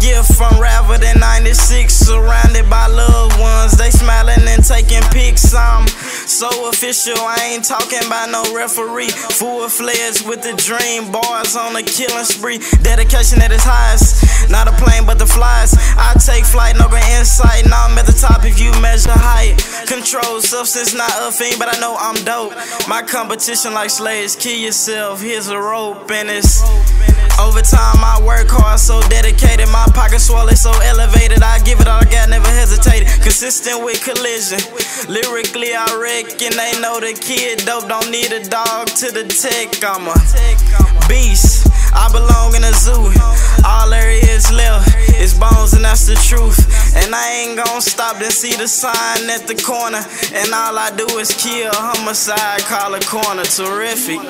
gift from Rabbit in 96, surrounded by loved ones. They smiling and taking pics. I'm so official, I ain't talking about no referee. Full of fledged with the dream, bars on a killing spree. Dedication at its highest, not a plane but the flies. I take flight, no grand insight. Now I'm at the top if you measure height. Control substance, not a fiend, but I know I'm dope. My competition like slaves, kill yourself. Here's a rope and it's. Over time, I work hard, so dedicated. My pocket swollen, so elevated. I give it all I got, never hesitated. Consistent with collision. Lyrically, I reckon they know the kid dope. Don't need a dog to the tech. I'm a beast. I belong in a zoo. All there is left is bones, and that's the truth. And I ain't gon' stop to see the sign at the corner. And all I do is kill homicide, call a corner. Terrific.